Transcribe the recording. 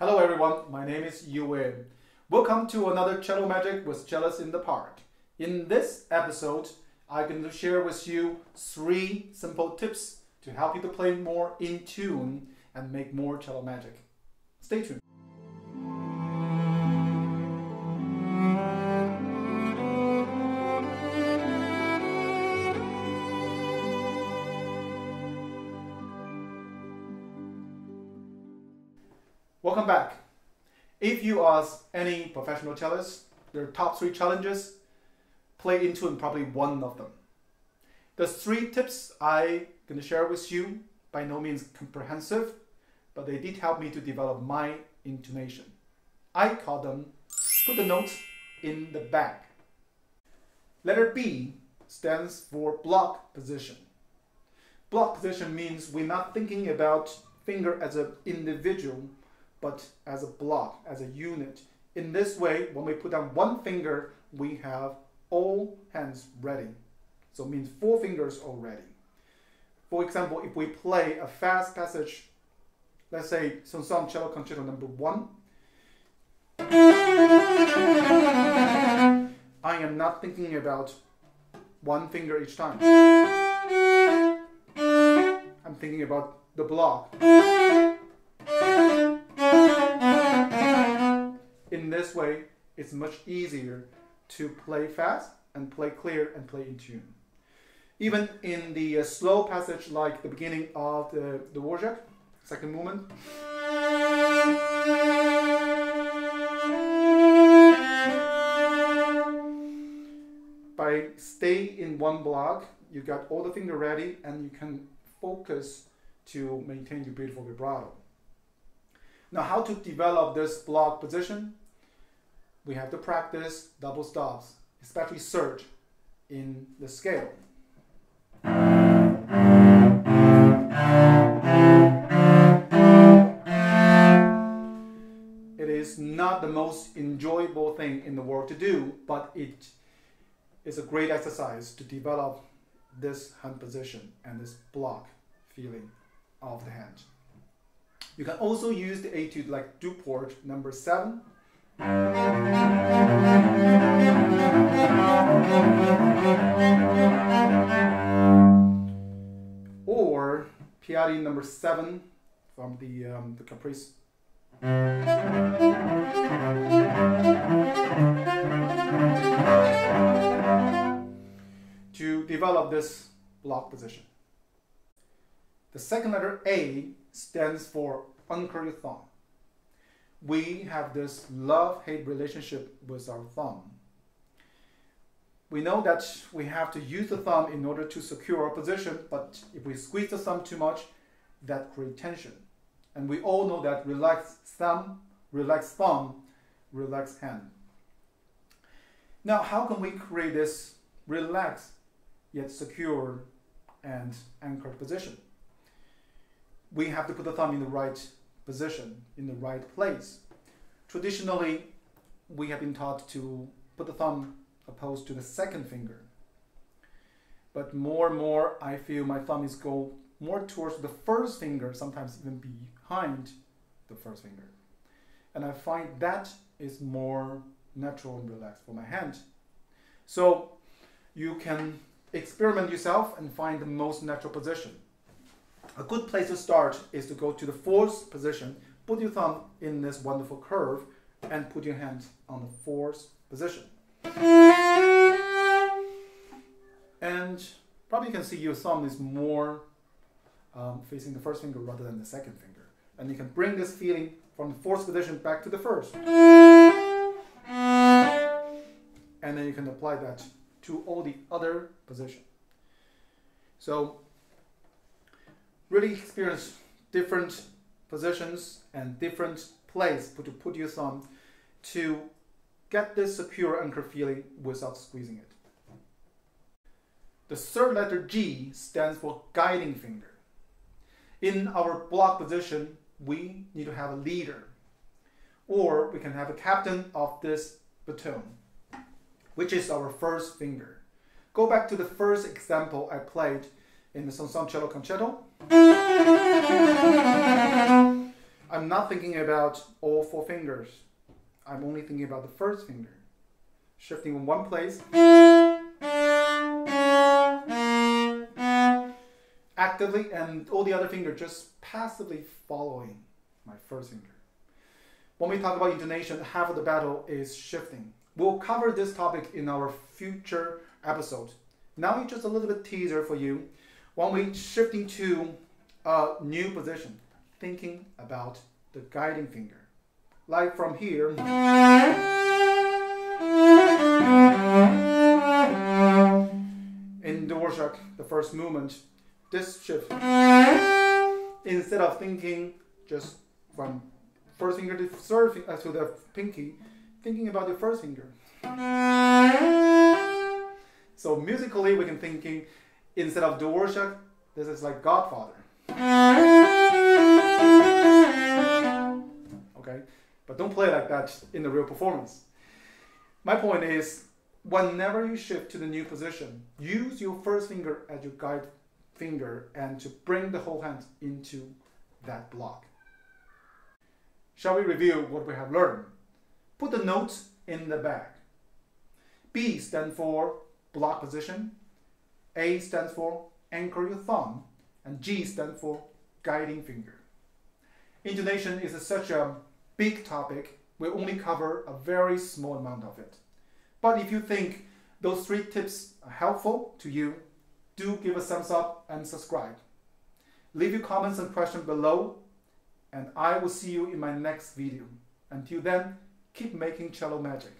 Hello everyone, my name is Yue. Welcome to another Cello Magic with Cellist in the Park. In this episode, I'm going to share with you three simple tips to help you to play more in tune and make more cello magic. Stay tuned. Welcome back. If you ask any professional cellist their top three challenges, play in tune probably one of them. The three tips I going to share with you by no means comprehensive, but they did help me to develop my intonation. I call them put the notes in the bag. Letter B stands for block position. Block position means we're not thinking about finger as an individual, but as a block, as a unit. In this way, when we put down one finger, we have all hands ready. So it means four fingers already. For example, if we play a fast passage, let's say Saint-Saëns Cello Concerto number one, I am not thinking about one finger each time. I'm thinking about the block. Way, it's much easier to play fast and play clear and play in tune. Even in the uh, slow passage like the beginning of the, the Dvorak, second movement, by stay in one block, you got all the finger ready and you can focus to maintain your beautiful vibrato. Now how to develop this block position? We have to practice double stops, especially surge in the scale. It is not the most enjoyable thing in the world to do, but it is a great exercise to develop this hand position and this block feeling of the hand. You can also use the etude like Duport number seven. Or Piatti number seven from the, um, the Caprice. To develop this block position. The second letter A stands for your thumb. We have this love-hate relationship with our thumb. We know that we have to use the thumb in order to secure our position, but if we squeeze the thumb too much, that creates tension. And we all know that relaxed thumb, relaxed thumb, relaxed hand. Now, how can we create this relaxed yet secure and anchored position? we have to put the thumb in the right position, in the right place. Traditionally, we have been taught to put the thumb opposed to the second finger. But more and more, I feel my thumb is go more towards the first finger, sometimes even behind the first finger. And I find that is more natural and relaxed for my hand. So you can experiment yourself and find the most natural position. A good place to start is to go to the fourth position, put your thumb in this wonderful curve, and put your hand on the fourth position. And probably you can see your thumb is more um, facing the first finger rather than the second finger. And you can bring this feeling from the fourth position back to the first. And then you can apply that to all the other positions. So really experience different positions and different place to put your thumb to get this secure anchor feeling without squeezing it. The third letter G stands for guiding finger. In our block position, we need to have a leader, or we can have a captain of this baton, which is our first finger. Go back to the first example I played in the Saint-Saëns Cello Concerto. I'm not thinking about all four fingers. I'm only thinking about the first finger. Shifting in one place. Actively and all the other fingers just passively following my first finger. When we talk about intonation, half of the battle is shifting. We'll cover this topic in our future episode. Now it's just a little bit teaser for you. When we shifting to a new position, thinking about the guiding finger. Like from here. In Dvorak, the first movement, this shift. Instead of thinking just from first finger to third finger, uh, to the pinky, thinking about the first finger. So musically, we can thinking instead of Dvorak, this is like Godfather. Okay, but don't play like that in the real performance. My point is, whenever you shift to the new position, use your first finger as your guide finger and to bring the whole hand into that block. Shall we review what we have learned? Put the notes in the bag. B stands for block position. A stands for anchor your thumb. And G stands for guiding finger. Intonation is such a big topic. We only cover a very small amount of it. But if you think those three tips are helpful to you, do give a thumbs up and subscribe. Leave your comments and questions below, and I will see you in my next video. Until then, keep making cello magic.